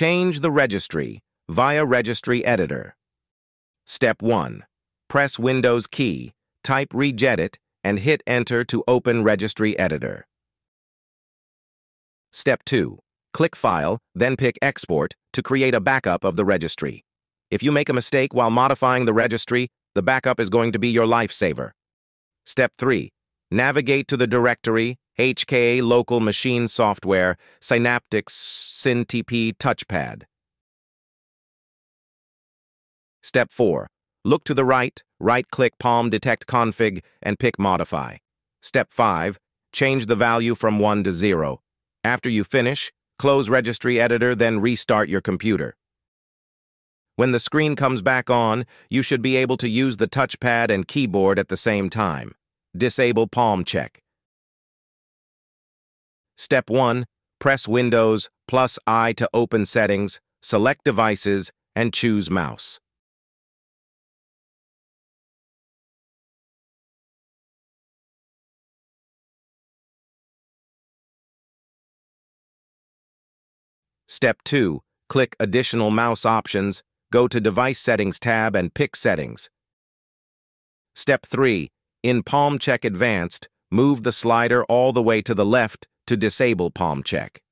Change the registry via Registry Editor. Step 1. Press Windows key, type regedit, and hit Enter to open Registry Editor. Step 2. Click File, then pick Export to create a backup of the registry. If you make a mistake while modifying the registry, the backup is going to be your lifesaver. Step 3. Navigate to the directory HKEY Local Machine Software Synaptics SynTP Touchpad. Step 4. Look to the right, right-click Palm Detect Config, and pick Modify. Step 5. Change the value from 1 to 0. After you finish, close Registry Editor, then restart your computer. When the screen comes back on, you should be able to use the touchpad and keyboard at the same time. Disable Palm Check. Step 1. Press Windows plus I to open Settings, select Devices, and choose Mouse. Step 2. Click Additional Mouse Options, go to Device Settings tab and pick Settings. Step 3. In Palm Check Advanced, move the slider all the way to the left to disable Palm Check.